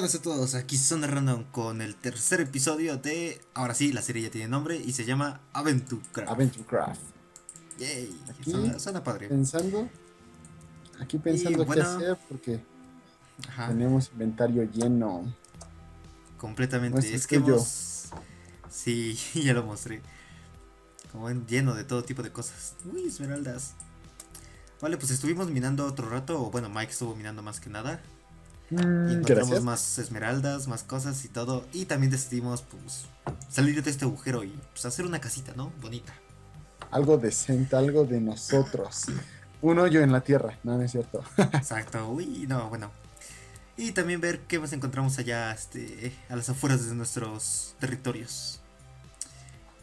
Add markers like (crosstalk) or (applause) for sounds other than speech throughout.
Buenas a todos, aquí son Random con el tercer episodio de. Ahora sí, la serie ya tiene nombre y se llama Aventurecraft. Aventurecraft. Yay, Aquí, suena, suena padre. Pensando, aquí pensando Y bueno. qué hacer porque Ajá, tenemos inventario lleno. completamente. muestra Es que hemos. Sí, (laughs) ya lo mostré. Como lleno de todo tipo de cosas. Uy, esmeraldas. Vale, pues estuvimos minando otro rato, o bueno, Mike estuvo minando más que nada. Y Mm, encontramos gracias. más esmeraldas, más cosas y todo. Y también decidimos, pues, salir de este agujero y pues, hacer una casita, ¿no? Bonita. Algo decente, algo de nosotros. Un hoyo en la tierra, no, no es cierto. (laughs) Exacto, uy, no, bueno. Y también ver qué más encontramos allá, este, a las afueras de nuestros territorios.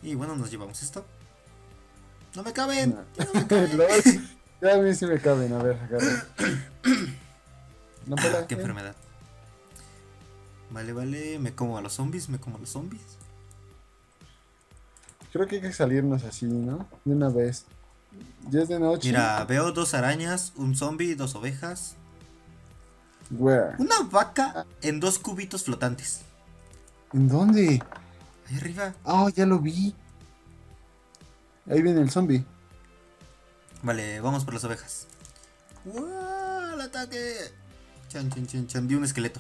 Y bueno, nos llevamos esto. No me caben. No. ya no me (laughs) caben. Ya a mí sí me caben, a ver, agarra. (coughs) No Ah, qué enfermedad. Vale, vale, me como a los zombies, me como a los zombies. Creo que hay que salirnos así, ¿no? De una vez. Ya es de noche. Mira, veo dos arañas, un zombie, dos ovejas, Where? una vaca en dos cubitos flotantes. ¿En dónde? Ahí arriba. Ah, ya lo vi. Ahí viene el zombie. Vale, vamos por las ovejas. ¡Wow! ¡El ataque! Chan, chan, chan, chan. Vi un esqueleto.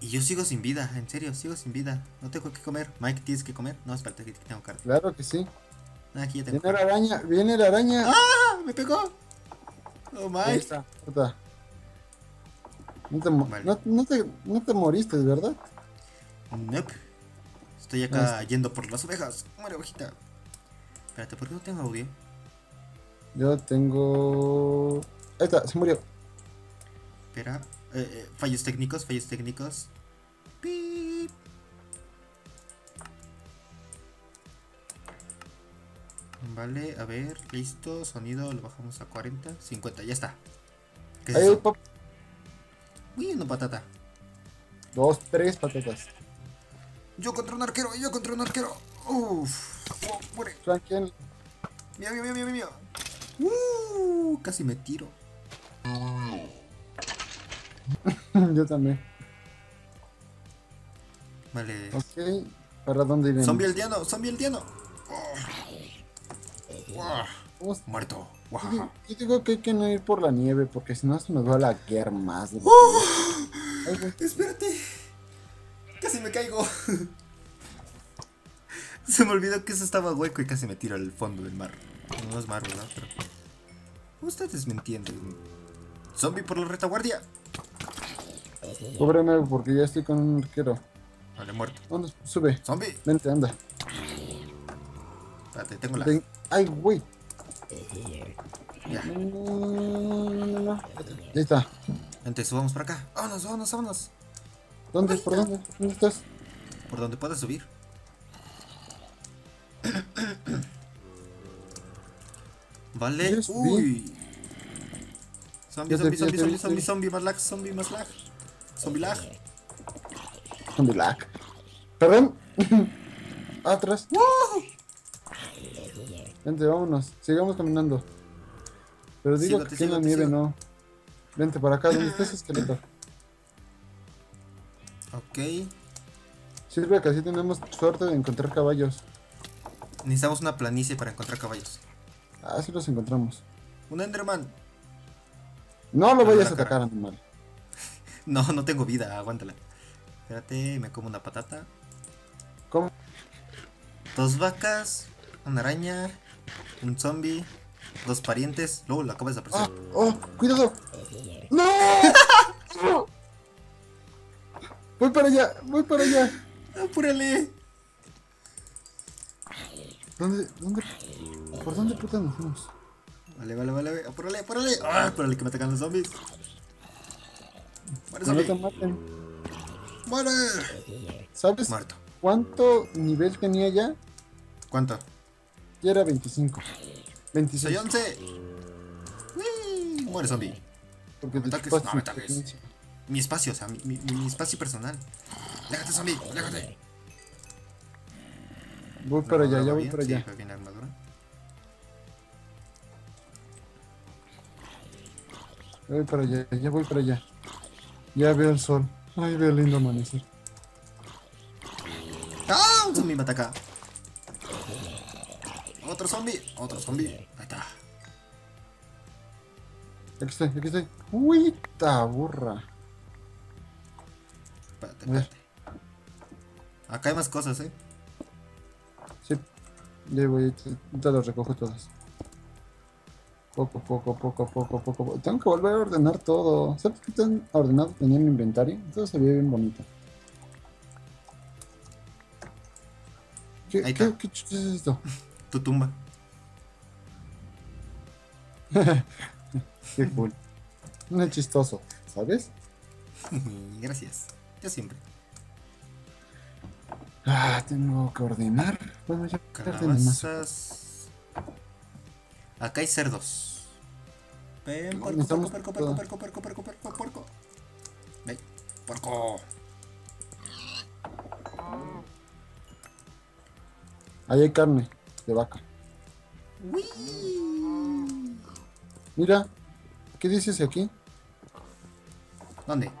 Y yo sigo sin vida, en serio, sigo sin vida. No tengo que comer. Mike, ¿tienes que comer? No, espérate, aquí tengo carne. Claro que sí. Ah, aquí ya tengo Viene la araña, viene la araña. ¡Ah! ¡Me pegó! ¡Oh, Ahí Mike! está, puta. No te, mo- Vale. no, no te, no te moriste, ¿verdad? Nope. Estoy acá yendo por las ovejas. Muere, ovejita. Espérate, ¿por qué no tengo audio? Yo tengo. Ahí está, se murió. Espera. Eh, eh, fallos técnicos, fallos técnicos. Pip. Vale, a ver, listo, sonido, lo bajamos a 40, 50, ya está. ¿Qué es Ahí, eso? pop. Uy, una patata. Dos, tres patatas. Yo contra un arquero, yo contra un arquero. Uff, oh, muere. Franklin, Mío, mío, mío, mío, mío. Uh, casi me tiro. (laughs) yo también. Vale. Ok, ¿para dónde viene? Zombie aldeano, zombie aldeano. Oh. Guau, Vamos- Muerto. Yo digo- yo digo que hay que no ir por la nieve porque si no se nos va a laguear más. ¡Oh! Ay. Espérate. Casi me caigo. (laughs) Se me olvidó que eso estaba hueco y casi me tiro al fondo del mar. No es mar, ¿verdad? Pero... Ustedes me entienden. Zombie por la retaguardia. Cúbreme porque ya estoy con un arquero. Vale, muerto. ¿Dónde? Sube. Zombie. Vente, anda. Espérate, tengo la. Ven. Ay, güey. Ya. Ahí está. Entonces subamos para acá. Vámonos, vámonos, vámonos. ¿Dónde? ¿Por dónde? ¿Dónde estás? Por donde puedas subir. Vale. Ya. Uy. Zombie, Ya zombie, zombie, ya zombie, zombie, zombie, más lag, zombie, más lag. Zombie lag. ¿Dónde lag? Perdón. (laughs) Atrás. Vente, vámonos. Sigamos caminando. Pero digo Sígote, que sígote, nieve no. Vente para acá, ¿dónde está ese esqueleto? Ok. Sirve que así tenemos suerte de encontrar caballos. Necesitamos una planicie para encontrar caballos. Ah, sí los encontramos. Un Enderman. No lo vayas a la cara. atacar, animal. No, (laughs) no tengo vida, aguántala. Espérate, me como una patata. ¿Cómo? Dos vacas, una araña, un zombie, dos parientes. Luego lo acabas de ¡Ah! aparecer. ¡Oh! ¡Cuidado! ¡No! (laughs) ¡No! Voy para allá, voy para allá. ¡Apúrale! ¿Dónde? ¿Dónde? ¿Por dónde puta nos fuimos? Vale, vale, vale, apúrale, apúrale. ¡Ah! Apúrale que me atacan los zombies. Muere, no te maten. Muere. ¿Sabes Muerto. cuánto nivel tenía ya? ¿Cuánto? Ya era 25. 26. Soy 11. Uy, Muere zombie. Porque me chupas no me. Mi espacio, o sea, mi, mi, mi espacio personal. Déjate, zombie, déjate. Voy para allá, ¿Va ya voy para Sí, allá. la armadura. Voy para allá, ya voy para allá. Ya veo el sol. Ay, veo lindo amanecer. ¡Ah! Un zombie me ataca. Otro zombie. Otro zombie. Ahí está. Aquí estoy, aquí estoy. Uy, ta burra. Espérate, espérate. Acá hay más cosas, eh. Sí. Ya voy, te los recojo todos. Poco, poco, poco, poco, poco. poco. Tengo que volver a ordenar todo. ¿Sabes qué tan ordenado tenía mi inventario? Todo se veía bien bonito. ¿Qué, Ahí qué, está. qué chuches es esto? (laughs) Tu tumba. (laughs) Qué cool. No es chistoso, ¿sabes? (laughs) Gracias. Yo siempre. Ah, tengo que ordenar. Bueno, ya ordené más. Calabazas. Acá hay cerdos. Ven, puerco, Necesitamos puerco, puerco, todo. puerco, puerco, puerco, puerco, puerco. Ven, puerco. Ahí hay carne de vaca. Uy. Mira, ¿qué dices aquí? ¿Dónde?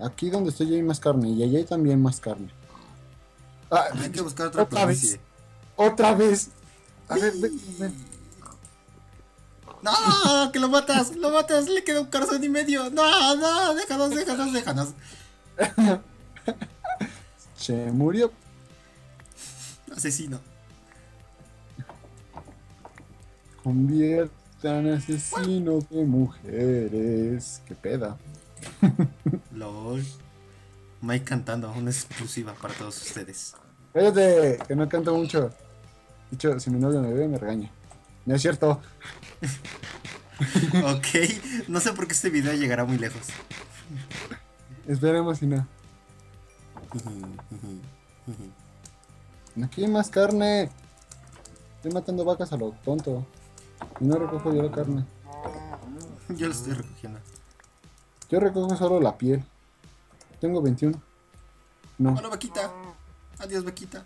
Aquí donde estoy hay más carne y allá hay también más carne. Ah, Hay que buscar otra otra vez. Otra vez. A ver, ven, ven. No, que lo matas, lo matas, le queda un corazón y medio. No, no, déjanos, déjanos, déjanos. Se murió. Asesino. Conviertan asesino de mujeres. Qué peda. LOL. Mike cantando, una exclusiva para todos ustedes. Cállate, que no canto mucho. De hecho, si mi novio me ve, me regaña. No es cierto. (laughs) Ok, no sé por qué este video llegará muy lejos. Esperemos si no. Aquí hay más carne. Estoy matando vacas a lo tonto. Y no recojo yo la carne. Yo lo estoy recogiendo. Yo recojo solo la piel. Tengo 21. No. Hola, vaquita. Adiós, vaquita.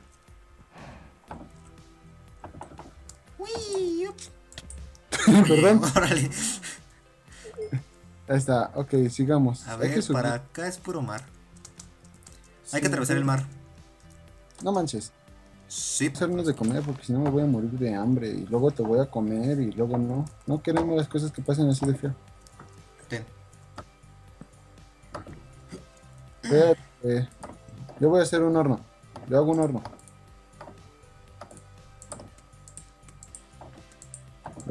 Uy, ups. Perdón. (laughs) Órale. Ahí está. Ok, sigamos. A Hay ver, para acá es puro mar. Hay que Sí, atravesar el mar. No manches. Sí. hacernos de comer porque si no me voy a morir de hambre y luego te voy a comer y luego no. No queremos las cosas que pasen así de feo. Ten. Espérate. Yo voy a hacer un horno. Yo hago un horno.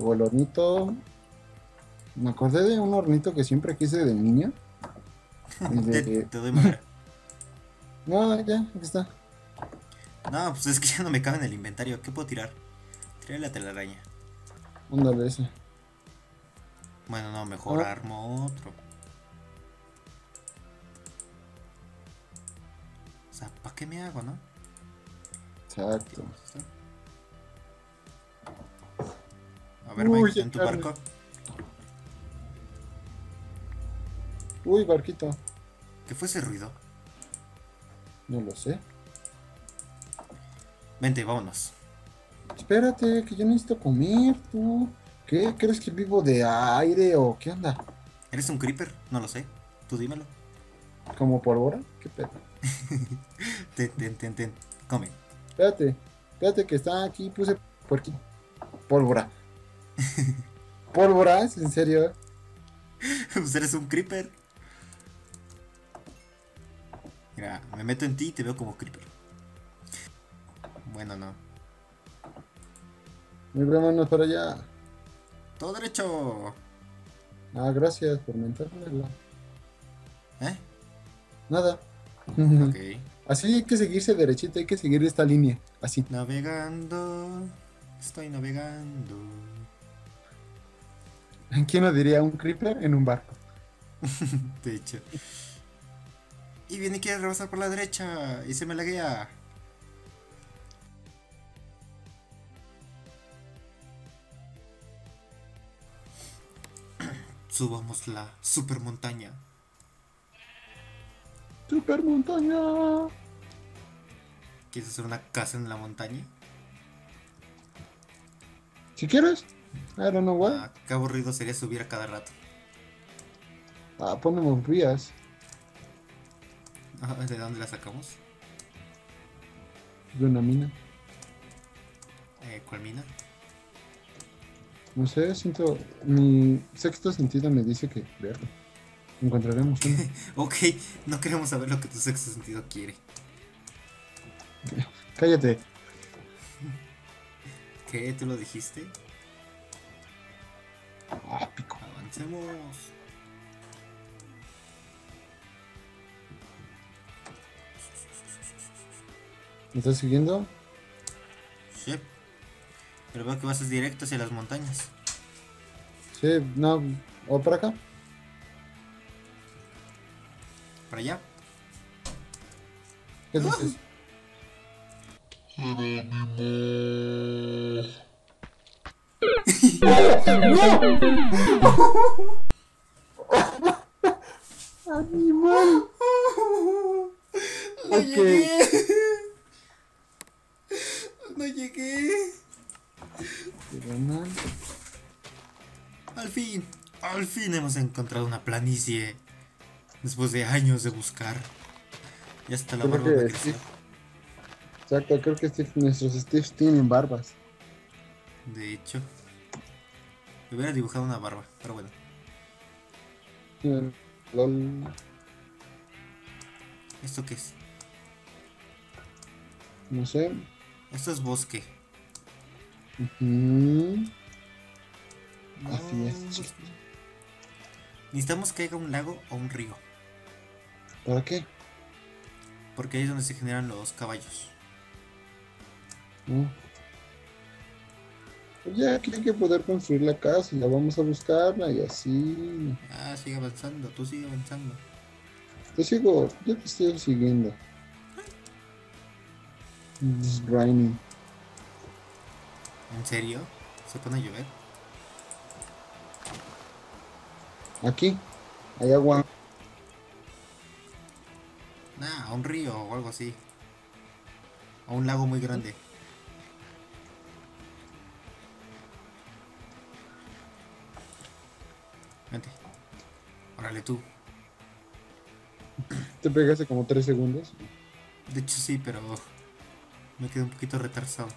Luego el hornito. Me acordé de un hornito que siempre quise de niña. (laughs) Y Te, doy madera. (laughs) No, ya, aquí está. No, pues es que ya no me cabe en el inventario. ¿Qué puedo tirar? Tiré la telaraña. Ándale ese. Bueno, no, mejor armo otro. O sea, ¿para qué me hago, no? Exacto. A ver, Uy, Mike, en tu carne. barco. Uy, barquito. ¿Qué fue ese ruido? No lo sé. Vente, vámonos. Espérate, que yo necesito comer, tú. ¿Qué? ¿Crees que vivo de aire o qué onda? ¿Eres un creeper? No lo sé. Tú dímelo. ¿Como pólvora? ¿Qué pedo? (laughs) Ten, ten, ten, ten. Come. Espérate, espérate que está aquí, puse por aquí. Pólvora. (laughs) ¿Pólvora? ¿Es en serio? (laughs) pues eres un creeper. Mira, me meto en ti y te veo como creeper. Bueno, no. Mi vámonos para allá. Todo derecho. Ah, gracias por mentármelo. ¿Eh? Nada. Ok. (laughs) Así hay que seguirse derechito, hay que seguir esta línea. Así. Navegando. Estoy navegando. (laughs) ¿Quién lo diría? Un creeper en un barco. (laughs) De hecho. Y viene y quiere rebasar por la derecha. Y se me laguea. (clears throat) Subamos la super montaña. Super montaña. ¿Quieres hacer una casa en la montaña? Si quieres. I don't know what. Ah, qué aburrido sería subir a cada rato. Ah, ponemos vías. Ah, ¿De dónde la sacamos? De una mina. Eh, ¿Cuál mina? No sé, siento. Mi sexto sentido me dice que. Verlo. Encontraremos. (laughs) Ok, no queremos saber lo que tu sexto sentido quiere. Cállate. ¿Qué? ¿Tú lo dijiste? Ah, pico. Avancemos. ¿Me estás siguiendo? Sí. Pero veo que vas directo hacia las montañas. Sí, no. ¿O para acá? ¿Para allá? ¿Qué dices? (laughs) ¡Animal! ¡No Ok. llegué! ¡No llegué! Al fin, al fin hemos encontrado una planicie. Después de años de buscar. Ya hasta la barba que sí. Exacto, creo que Steve- nuestros Steves tienen barbas. De hecho, me hubiera dibujado una barba, pero bueno. LOL. ¿Esto qué es? No sé. Esto es bosque. Así No, es. chicos. Necesitamos que haya un lago o un río. ¿Para qué? Porque ahí es donde se generan los caballos. No. Pues ya aquí hay que poder construir la casa ya vamos a buscarla y así. Ah, sigue avanzando, tú sigue avanzando. Te sigo, yo te estoy siguiendo. It's raining. ¿En serio? ¿Se pone a llover? Aquí hay agua. Nah, un río o algo así. O un lago muy grande. Órale tú. Te pegaste como 3 segundos. De hecho sí, pero me quedé un poquito retrasado.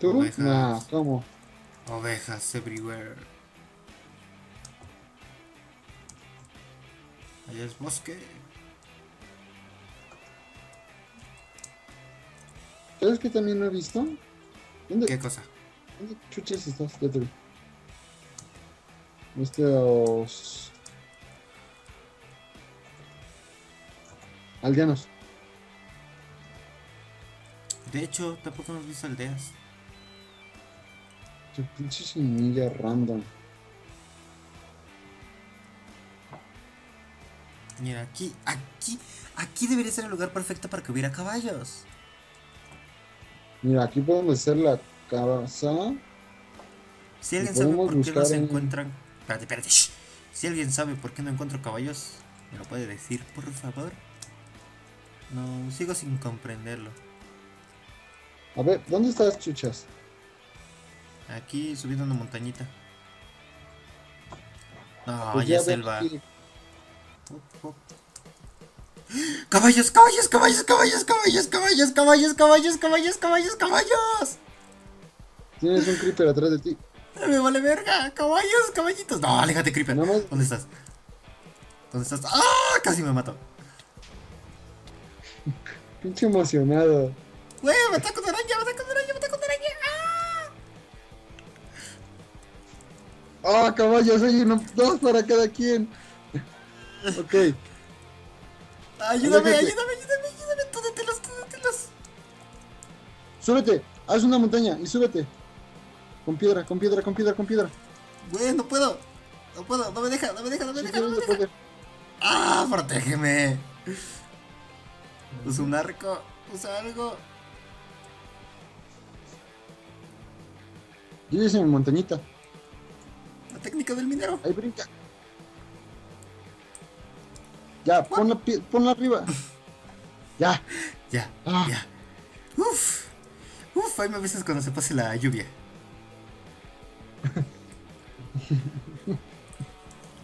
¿Tú? Ovejas. Nah, ¿cómo? Ovejas everywhere. Allá es bosque. ¿Sabes qué también no he visto? ¿Dónde, ¿Qué cosa? ¿Dónde chuches estás? Ya te vi. Estos. Aldeanos. De hecho, tampoco hemos visto aldeas. Tu pinche semilla random. Mira, aquí, aquí, aquí debería ser el lugar perfecto para que hubiera caballos. Mira, aquí podemos hacer la casa. Si alguien sabe por qué se en- encuentran. Espérate, espérate. shh. Si alguien sabe por qué no encuentro caballos, me lo puede decir, por favor. No, sigo sin comprenderlo. A ver, ¿dónde estás, chuchas? Aquí subiendo una montañita. No, Pues ya selva. aquí. Caballos, caballos, caballos, caballos, caballos, caballos, caballos, caballos, caballos, caballos, caballos. Tienes un creeper atrás de ti. Me vale verga, caballos, caballitos. No, aléjate, creeper. Nada más- ¿Dónde estás? ¿Dónde estás? ¡Ah! Casi me mató. (laughs) Pinche emocionado. Güey, me ataca una araña, me ataca una araña, me ataca una araña. ¡Ah! ¡Ah, caballos! Hay uno, dos para cada quien. (laughs) Ok. Ayúdame, ayúdame, ayúdame, ayúdame. Tú dételos, tú dételos. Súbete. Haz una montaña y súbete. Con piedra, con piedra, con piedra, con piedra. Güey, no puedo. No puedo, no me deja, no me deja, no me deja, no me de deja. ¡Ah! ¡Protégeme! Usa un arco, usa algo. Yo hice mi montañita. La técnica del minero. Ahí brinca. Ya, ponla, pie- ponla arriba. (laughs) Ya. Ya, Ah. ya. Uf. Uf, ahí me avisas cuando se pase la lluvia. (laughs)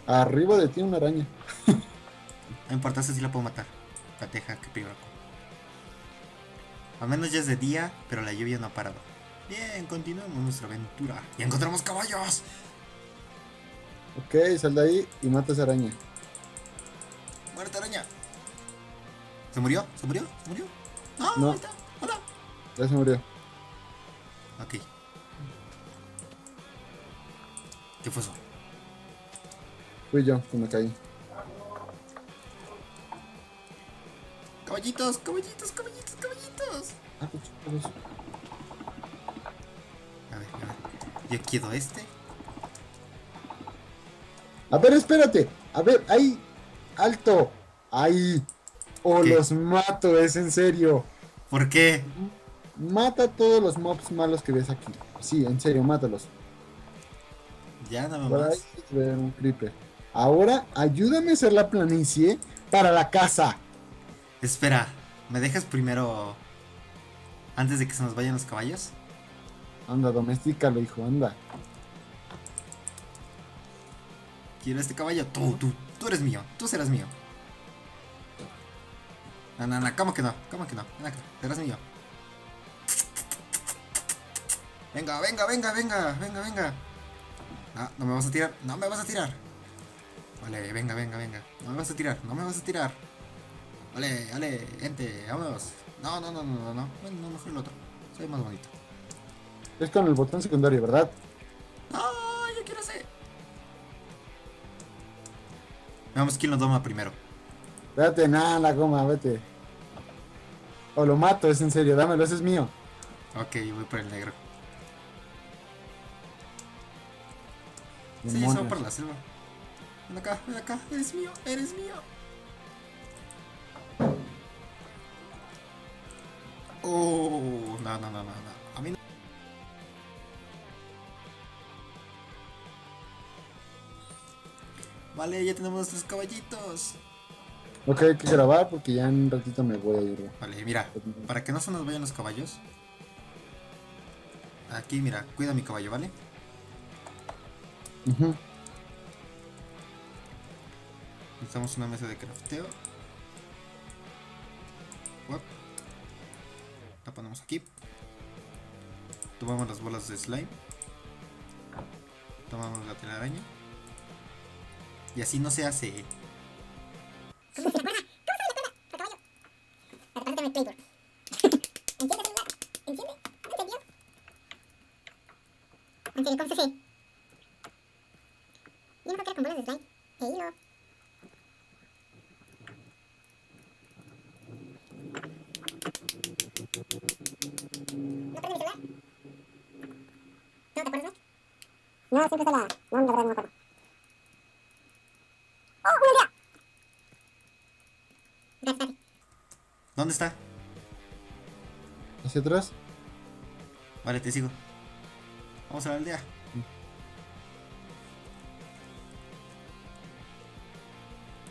Arriba de ti una araña. No importa, sí la puedo matar. La teja que pico. Al menos ya es de día, pero la lluvia no ha parado. Bien, continuamos nuestra aventura. ¡Y encontramos caballos! Ok, sal de ahí y mata a esa araña. ¡Muerte araña! ¿Se murió? ¿Se murió? ¿Se murió? No, No. ahí está. Hola. Ya se murió. Ok. ¿Qué fue eso? Fui yo que me caí. Caballitos, caballitos, caballitos, caballitos. Ah, pues, pues. A ver, a ver. Yo quiero este. A ver, espérate. A ver, ahí. Alto. Ahí. O ¿Qué? los mato, es en serio. ¿Por qué? Mata a todos los mobs malos que ves aquí. Sí, en serio, mátalos. Ya nada más. un creeper. Ahora, ayúdame a hacer la planicie para la casa. Espera, ¿me dejas primero antes de que se nos vayan los caballos? Anda, domestícalo, hijo, anda. Quiero este caballo. Tú, tú, tú eres mío. Tú serás mío. No, no, no, ¿cómo que no? ¿Cómo que no? Ven acá, serás mío. Venga, venga, venga, venga, venga, venga. No, no me vas a tirar, no me vas a tirar. Vale, venga, venga, venga. No me vas a tirar, no me vas a tirar. Vale, vale, gente, vámonos. No, no, no, no, no, no. Bueno, no, mejor el otro. Soy más bonito. Es con el botón secundario, ¿verdad? No, yo quiero ese. Veamos quién lo toma primero. Vete, nada, la goma, vete. O lo mato, es en serio, dámelo, ese es mío. Ok, voy por el negro. Sí, se va por la selva. Ven acá, ven acá, eres mío, eres mío. Oh, no, no, no, no, no. A mí no. Vale, ya tenemos nuestros caballitos. Ok, hay que grabar porque ya en un ratito me voy a ir. Vale, mira, para que no se nos vayan los caballos. Aquí, mira, cuida mi caballo, ¿vale? Necesitamos una mesa de crafteo. La ponemos aquí. Tomamos las bolas de slime. Tomamos la telaraña. Y así no se hace. El playboard. Enciende el celular. Enciende. ¿No entendió? En serio, ¿cómo se hace? Yo no creo que era con bolas de slime. E hilo. ¿No prende mi celular? ¿No te acuerdas? No, siempre está la... No, la verdad no me acuerdo. ¡Oh, una aldea! Gracias, Tati. ¿Dónde está? Hacia atrás. Vale, te sigo. Vamos a la aldea.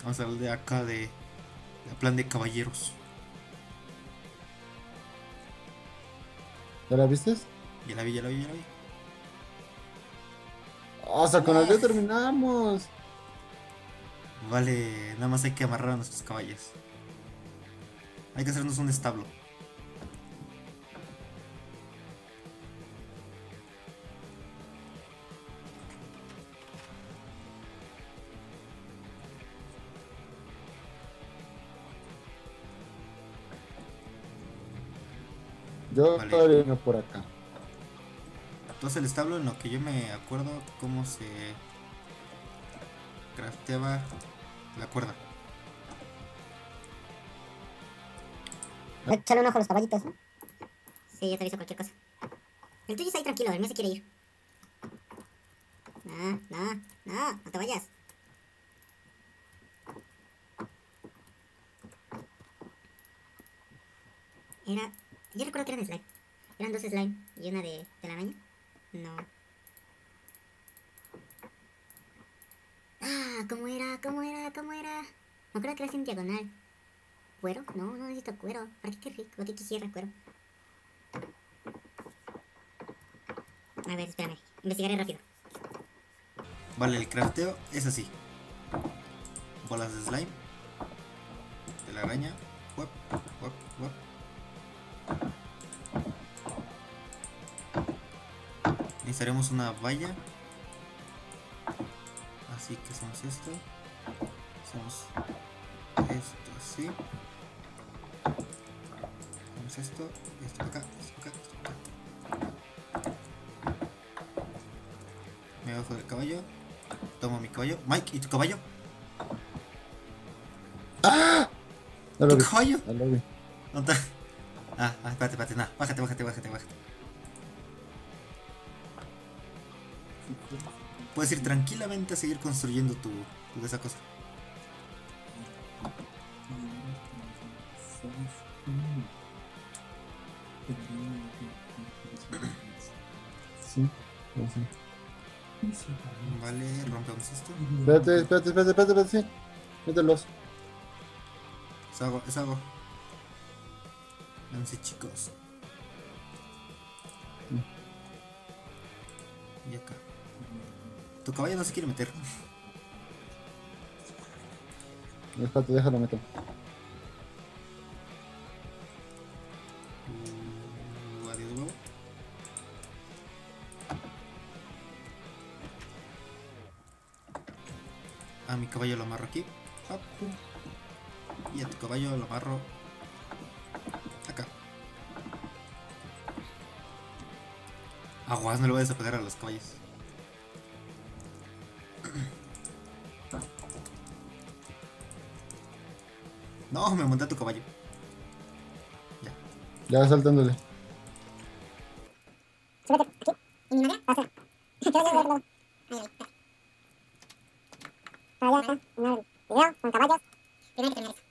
Vamos a la aldea acá de. de plan de caballeros. ¿Ya la viste? Ya la vi, ya la vi, ya la vi. O sea, con el día terminamos. Vale, nada más hay que amarrar a nuestros caballos. Hay que hacernos un establo. Yo Vale. todavía no por acá. Entonces el establo en lo que yo me acuerdo cómo se crafteaba la cuerda. Échale un ojo a los caballitos, ¿no? Sí, yo te aviso cualquier cosa. El tuyo está ahí tranquilo, el mío se quiere ir. No, no, no, no te vayas. Era. Yo recuerdo que eran slime. Eran dos slime y una de, de la araña. No. Ah, ¿cómo era? ¿Cómo era? ¿Cómo era? Me acuerdo que era así en diagonal. ¿Cuero? No, no necesito cuero. ¿Para qué, qué rico? ¿Qué quisiera cuero? A ver, espérame. Investigaré rápido. Vale, el crafteo es así. Bolas de slime. De la araña. Necesitaremos una valla. Así que hacemos esto. Hacemos esto así. Hacemos esto. y Esto acá. Esto acá. Esto acá. Me bajo del caballo. Tomo mi caballo. Mike, ¿y tu caballo? Lo ¿Tu caballo? No lo vi. ¿Dónde está? Ah, ah, espérate, espérate, nada. Bájate, bájate, bájate, bájate. Puedes ir tranquilamente a seguir construyendo tu, tu esa cosa. Sí. Vale, rompemos esto. Espérate, espérate, espérate, espérate, espérate, sí. Mételos. Es agua, es agua. Véanse, chicos. Y acá. Tu caballo no se quiere meter. Espérate, déjalo meter. Adiós, huevo. A mi caballo lo amarro aquí. Y a tu caballo lo amarro acá. Aguas, no le voy a desapegar a los caballos. No, me monté a tu caballo. Ya. Ya saltándole. Súbete aquí. Y mi madre, pasa. ¿Qué vas a ver, luego? Ahí, ahí, está. Ah, ya está. Un video con caballos. Primero hay que terminar eso.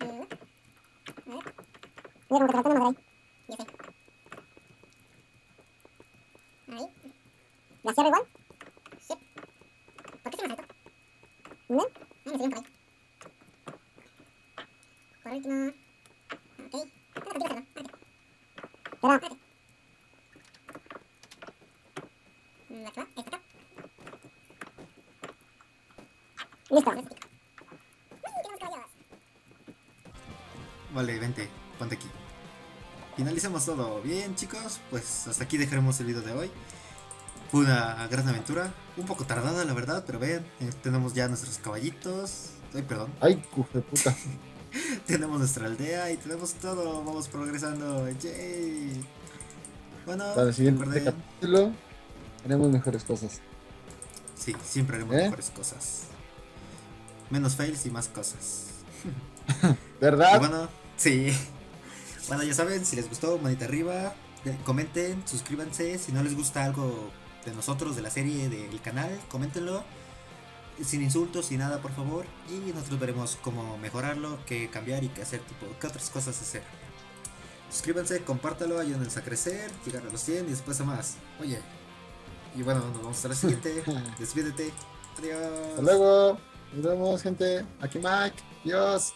Mm, a ver. Mira, como que te falta una madre ahí. Ya sé. Ahí. ¿La cierro igual? Sí. ¿Por qué se me saltó? ¿No? Ah, me salió por ahí. Vale, vente, ponte aquí. Finalizamos todo. Bien, chicos, pues hasta aquí dejaremos el video de hoy. Fue una gran aventura, un poco tardada, la verdad, pero vean, eh, tenemos ya nuestros caballitos. Ay, perdón. Ay, cufe puta. (laughs) (laughs) Tenemos nuestra aldea y tenemos todo. Vamos progresando. Yay. Bueno, Para el siguiente recuerden- capítulo haremos mejores cosas. Sí, siempre haremos ¿Eh? mejores cosas. Menos fails y más cosas. (laughs) Y ¿Verdad? bueno, sí. Bueno, ya saben, si les gustó, manita arriba. Comenten, suscríbanse. Si no les gusta algo de nosotros, de la serie, del canal, coméntenlo. Sin insultos, sin nada, por favor. Y nosotros veremos cómo mejorarlo, qué cambiar y qué hacer, tipo, qué otras cosas hacer. Suscríbanse, compártalo, ayúdennos a crecer, llegar a los 100 y después a más. Oye. Y bueno, nos vemos hasta la siguiente. (laughs) Despídete. Adiós. Hasta luego. Nos vemos, gente. Aquí Mike. Dios.